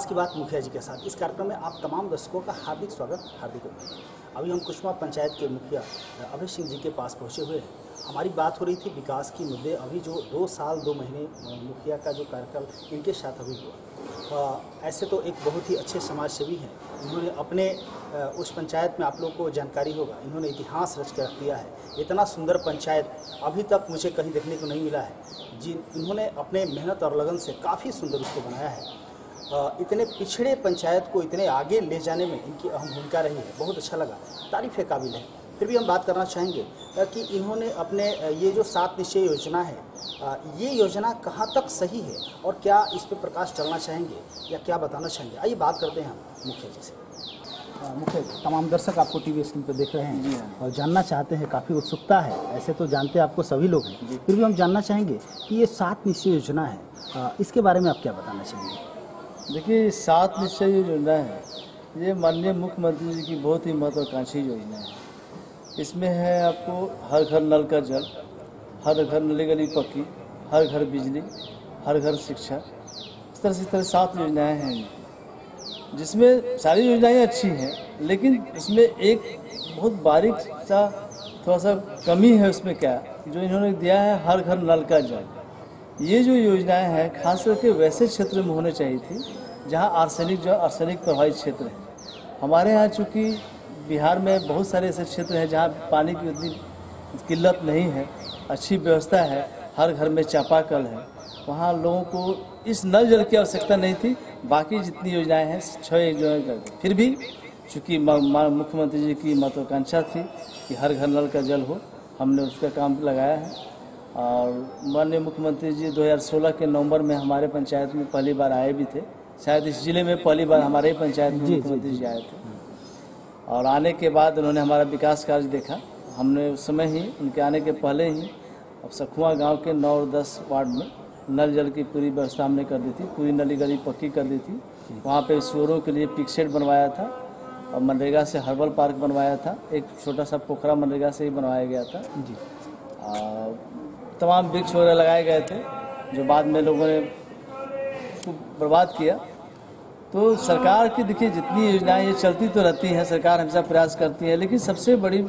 विकास की बात मुखिया जी के साथ। इस कार्यक्रम में आप तमाम दर्शकों का हार्दिक स्वागत हार्दिक अभिनंदन। अभी हम कुशवा पंचायत के मुखिया अभय सिंह जी के पास पहुँचे हुए हैं। हमारी बात हो रही थी विकास की मुद्दे। अभी जो दो साल दो महीने मुखिया का जो कार्यकाल इनके साथ अभी हुआ। अ, ऐसे तो एक बहुत ही अच्छे समाज सेवी हैं। इन्होंने अपने उस पंचायत में आप लोगों को जानकारी होगा। इन्होंने इतिहास रच कर रख दिया है। इतना सुंदर पंचायत अभी तक मुझे कहीं देखने को नहीं मिला है। जी इन्होंने अपने मेहनत और लगन से काफ़ी सुंदर उसको बनाया है। इतने पिछड़े पंचायत को इतने आगे ले जाने में इनकी अहम भूमिका रही है। बहुत अच्छा लगा। तारीफ़ है काबिल है। फिर भी हम बात करना चाहेंगे कि इन्होंने अपने ये जो सात निश्चय योजना है ये योजना कहाँ तक सही है और क्या इस पर प्रकाश चलना चाहेंगे या क्या बताना चाहेंगे? आइए बात करते हैं हम मुखिया जी से। मुखिया जी, तमाम दर्शक आपको टीवी स्क्रीन पर देख रहे हैं और जानना चाहते हैं काफ़ी उत्सुकता है। ऐसे तो जानते हैं आपको सभी लोग हैं। फिर भी हम जानना चाहेंगे कि ये सात निश्चय योजना है। इसके बारे में आप क्या बताना चाहेंगे? देखिए सात निश्चय योजना है, ये माननीय मुख्यमंत्री जी की बहुत ही महत्वाकांक्षी योजना है। इसमें है आपको हर घर नल का जल, हर घर नली गली पक्की, हर घर बिजली, हर घर शिक्षा, इस तरह से इस तरह सात योजनाएँ हैं। जिसमें सारी योजनाएँ अच्छी हैं, लेकिन इसमें एक बहुत बारीक सा, थोड़ा सा कमी है उसमें क्या, जो इन्होंने दिया है हर घर नल का जल। ये जो योजनाएँ हैं, खास करके वैसे क्षेत्र में होने चाहिए थी, जहाँ आर्सेनिक जो आर्सेनिक प्रभावित क्षेत्र है। हमारे यहाँ चूँकि बिहार में बहुत सारे ऐसे क्षेत्र हैं, जहाँ पानी की उतनी किल्लत नहीं है, अच्छी व्यवस्था है, हर घर में चापाकल है, वहाँ लोगों को इस नल जल की आवश्यकता नहीं थी, बाकी जितनी योजनाएँ हैं छः योजनाएँ कर फिर भी चूँकि मुख्यमंत्री जी की महत्वाकांक्षा थी कि हर घर नल का जल हो, हमने उसका काम लगाया है। और माननीय मुख्यमंत्री जी 2016 के नवंबर में हमारे पंचायत में पहली बार आए भी थे। शायद इस ज़िले में पहली बार हमारे ही पंचायत में मुख्यमंत्री जी। आए थे। और आने के बाद उन्होंने हमारा विकास कार्य देखा। हमने उस समय ही उनके आने के पहले ही अब सखुआ गाँव के नौ और दस वार्ड में नल जल की पूरी व्यवस्था हमने कर दी थी। पूरी नली गली पक्की कर दी थी। वहाँ पे शोरों के लिए पिक शेड बनवाया था और मनरेगा से हर्बल पार्क बनवाया था। एक छोटा सा पोखरा मनरेगा से ही बनवाया गया था। जी। तमाम वृक्ष वगैरह लगाए गए थे जो बाद में लोगों ने उसको बर्बाद किया। तो सरकार की देखिए जितनी योजनाएँ ये चलती तो रहती हैं सरकार हमेशा प्रयास करती है लेकिन सबसे बड़ी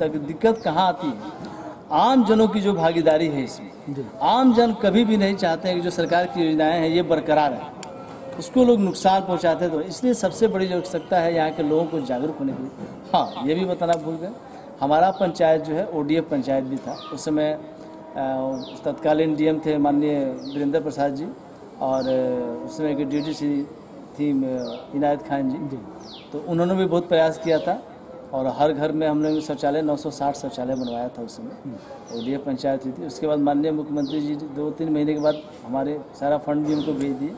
तक दिक्कत कहाँ आती है? आम जनों की जो भागीदारी है इसमें। आम जन कभी भी नहीं चाहते हैं कि जो सरकार की योजनाएँ हैं ये बरकरार है उसको लोग नुकसान पहुंचाते तो इसलिए सबसे बड़ी जो आवश्यकता है यहाँ के लोगों को जागरूक होने के लिए। हाँ ये भी बताना भूल गए। हमारा पंचायत जो है ओडीएफ पंचायत भी था। उस समय तत्कालीन डीएम थे माननीय वीरेंद्र प्रसाद जी और उस समय की डी सी थी इनायत खान जी। जी। तो उन्होंने भी बहुत प्रयास किया था और हर घर में हमने शौचालय 960 शौचालय बनवाया था उस समय। ओडीए पंचायत हुई थी। उसके बाद माननीय मुख्यमंत्री जी दो तीन महीने के बाद हमारे सारा फंड भी उनको भेज दिए।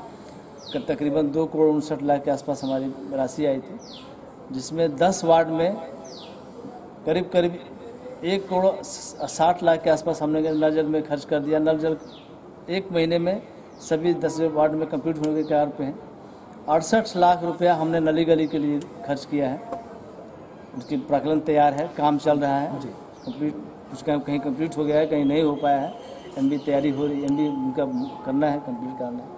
तकरीबन दो करोड़ उनसठ लाख के आसपास हमारी राशि आई थी जिसमें दस वार्ड में करीब करीब एक करोड़ साठ लाख के आसपास हमने नल जल में खर्च कर दिया। नल जल एक महीने में सभी दस वार्ड में कंप्लीट होने के कार पे हैं। अड़सठ लाख रुपया हमने नली गली के लिए खर्च किया है। उसकी प्रकलन तैयार है काम चल रहा है। कंप्लीट कुछ काम कहीं कंप्लीट हो गया है कहीं नहीं हो पाया है। एम तैयारी हो रही है एम उनका करना है कंप्लीट करना है।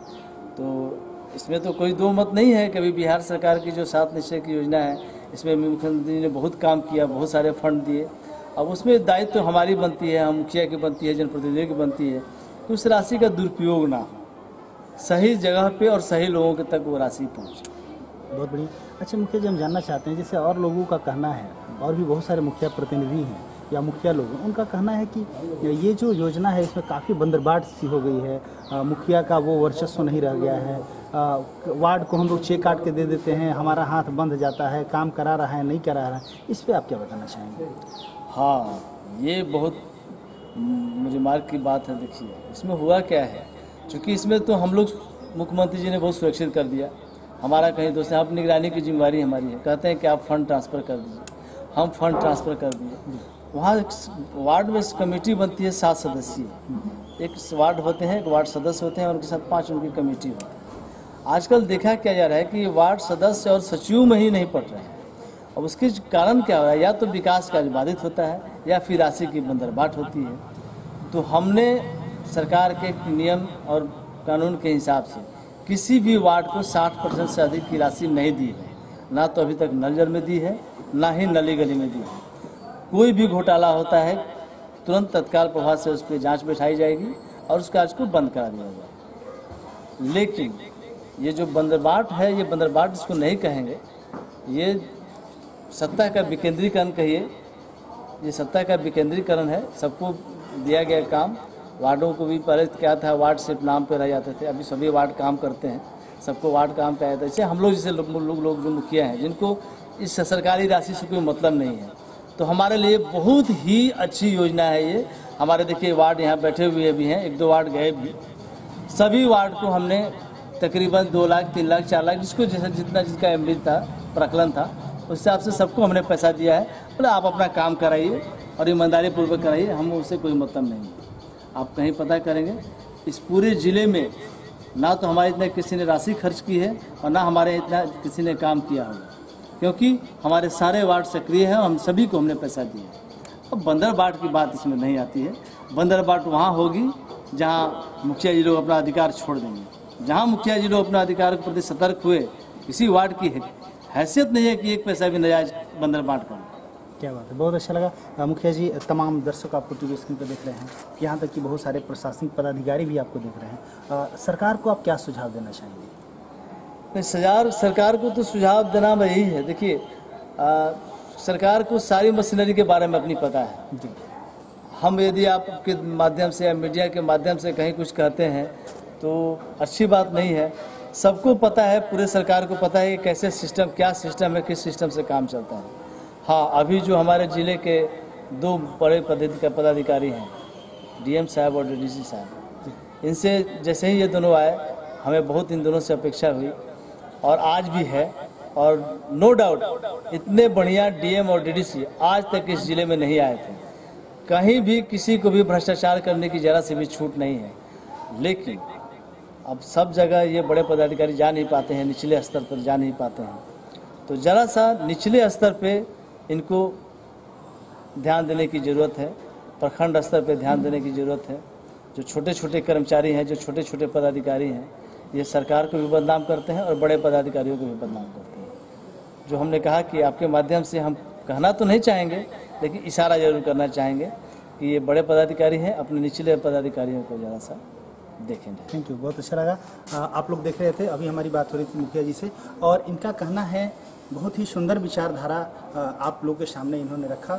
तो इसमें तो कोई दो मत नहीं है कभी बिहार सरकार की जो सात निश्चय की योजना है इसमें मुख्यमंत्री ने बहुत काम किया बहुत सारे फंड दिए। अब उसमें दायित्व तो हमारी बनती है, हम मुखिया की बनती है जनप्रतिनिधियों की बनती है कि उस राशि का दुरुपयोग ना हो। सही जगह पे और सही लोगों के तक वो राशि पहुँचे। बहुत बढ़िया। अच्छा मुखिया जी, हम जानना चाहते हैं, जैसे और लोगों का कहना है, और भी बहुत सारे मुखिया प्रतिनिधि हैं, या मुखिया लोग उनका कहना है कि ये जो योजना है, इसमें काफ़ी बंदरबाट सी हो गई है। मुखिया का वो वर्चस्व नहीं रह गया है। वार्ड को हम लोग चेक काट के दे देते हैं, हमारा हाथ बंध जाता है, काम करा रहा है, नहीं करा रहा है, इस पर आप क्या बताना चाहेंगे? हाँ ये बहुत मुझे मार्ग की बात है, देखिए। इसमें हुआ क्या है? क्योंकि इसमें तो हम लोग मुख्यमंत्री जी ने बहुत सुरक्षित कर दिया। हमारा कहीं दोस्त आप निगरानी की जिम्मेवारी हमारी है। कहते हैं कि आप फंड ट्रांसफ़र कर दीजिए। हम फंड ट्रांसफ़र कर दिए। वहाँ वार्ड में कमेटी बनती है, सात सदस्यीय। एक वार्ड होते हैं, एक वार्ड सदस्य होते हैं, और उनके साथ पाँच उनकी कमेटी होती है। आजकल देखा क्या जा रहा है कि वार्ड सदस्य और सचिव में ही नहीं पड़ रहे हैं। अब उसके कारण क्या हो रहा है? या तो विकास कार्य बाधित होता है, या फिर राशि की बंदरबाट होती है। तो हमने सरकार के नियम और कानून के हिसाब से किसी भी वार्ड को 60 परसेंट से अधिक की राशि नहीं दी है। ना तो अभी तक नल जल में दी है, ना ही नली गली में दी है। कोई भी घोटाला होता है, तुरंत तत्काल प्रभाव से उस पर जाँच बैठाई जाएगी और उस कार्य को बंद करा दिया जाएगा। लेकिन ये जो बंदरबाट है, ये बंदरबाट इसको नहीं कहेंगे, ये सत्ता का विकेंद्रीकरण कहिए। ये सत्ता का विकेंद्रीकरण है, सबको दिया गया काम। वार्डों को भी पहले क्या था, वार्ड सिर्फ़ नाम पे रह जाते थे, अभी सभी वार्ड काम करते हैं। सबको वार्ड काम पे आया था। जैसे हम लोग जैसे लोग लोग लोग जो मुखिया हैं, जिनको इस सरकारी राशि से कोई मतलब नहीं है। तो हमारे लिए बहुत ही अच्छी योजना है ये। हमारे देखिए वार्ड यहाँ बैठे हुए भी हैं, एक दो वार्ड गए भी। सभी वार्ड को हमने तकरीबन दो लाख, तीन लाख, चार लाख, जिसको जैसा जितना जिसका एमडी था, प्रकलन था उस हिसाब से सबको हमने पैसा दिया है। बोले, आप अपना काम कराइए और ईमानदारी पूर्वक कराइए, हम उससे कोई मतलब नहीं है। आप कहीं पता करेंगे, इस पूरे ज़िले में ना तो हमारे इतना किसी ने राशि खर्च की है और ना हमारे इतना किसी ने काम किया होगा। क्योंकि हमारे सारे वार्ड सक्रिय हैं और हम सभी को हमने पैसा दिया है। अब बंदर बाट की बात इसमें नहीं आती है। बंदर बाट वहाँ होगी जहाँ मुखिया जी लोग अपना अधिकार छोड़ देंगे। जहाँ मुखिया जी लोग अपना अधिकार के प्रति सतर्क हुए किसी वार्ड की हैसियत नहीं है कि एक पैसा भी नजायज बंदर बांट करो क्या बात है बहुत अच्छा लगा। मुखिया जी तमाम दर्शक आपको टीवी स्क्रीन पर देख रहे हैं। यहाँ तक कि बहुत सारे प्रशासनिक पदाधिकारी भी आपको देख रहे हैं। अ, सरकार को आप क्या सुझाव देना चाहेंगे? सजार सरकार को तो सुझाव देना यही है। देखिए सरकार को सारी मशीनरी के बारे में अपनी पता है। जी। हम यदि आपके माध्यम से या मीडिया के माध्यम से कहीं कुछ कहते हैं तो अच्छी बात नहीं है। सबको पता है, पूरे सरकार को पता है कि कैसे सिस्टम, क्या सिस्टम है, किस सिस्टम से काम चलता है। हाँ अभी जो हमारे ज़िले के दो बड़े पदाधिक- पदाधिकारी हैं, डीएम साहब और डीडीसी साहब, इनसे जैसे ही ये दोनों आए, हमें बहुत इन दोनों से अपेक्षा हुई और आज भी है और नो डाउट इतने बढ़िया डीएम और डीडीसी आज तक इस ज़िले में नहीं आए थे। कहीं भी किसी को भी भ्रष्टाचार करने की जरा से भी छूट नहीं है। लेकिन अब सब जगह ये बड़े पदाधिकारी जा नहीं पाते हैं, निचले स्तर पर जा नहीं पाते हैं। तो ज़रा सा निचले स्तर पे इनको ध्यान देने की ज़रूरत है, प्रखंड स्तर पे ध्यान देने की ज़रूरत है। जो छोटे छोटे कर्मचारी हैं, जो छोटे छोटे पदाधिकारी हैं, ये सरकार को भी बदनाम करते हैं और बड़े पदाधिकारियों को भी बदनाम करते हैं। जो हमने कहा कि आपके माध्यम से हम कहना तो नहीं चाहेंगे, लेकिन इशारा ज़रूर करना चाहेंगे कि ये बड़े पदाधिकारी हैं, अपने निचले पदाधिकारियों को ज़रा सा देखें थैंक यू बहुत अच्छा लगा। आप लोग देख रहे थे अभी हमारी बात हो रही थी मुखिया जी से। और इनका कहना है बहुत ही सुंदर विचारधारा आप लोग के सामने इन्होंने रखा।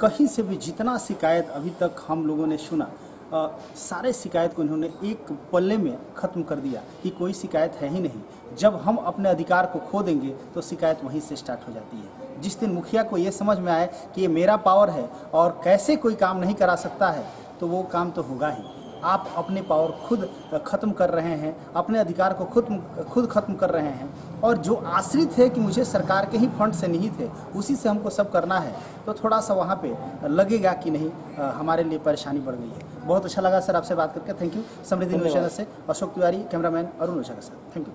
कहीं से भी जितना शिकायत अभी तक हम लोगों ने सुना अ, सारे शिकायत को इन्होंने एक पल्ले में ख़त्म कर दिया कि कोई शिकायत है ही नहीं। जब हम अपने अधिकार को खो देंगे तो शिकायत वहीं से स्टार्ट हो जाती है। जिस दिन मुखिया को ये समझ में आए कि ये मेरा पावर है और कैसे कोई काम नहीं करा सकता है तो वो काम तो होगा ही। आप अपने पावर खुद खत्म कर रहे हैं अपने अधिकार को खुद खुद खत्म कर रहे हैं। और जो आश्रित है कि मुझे सरकार के ही फंड से नहीं थे उसी से हमको सब करना है। तो थोड़ा सा वहाँ पे लगेगा कि नहीं हमारे लिए परेशानी बढ़ गई है। बहुत अच्छा लगा सर आपसे बात करके। थैंक यू समृद्धि चैनल से अशोक तिवारी कैमरामैन अरुण ओशा का सर थैंक यू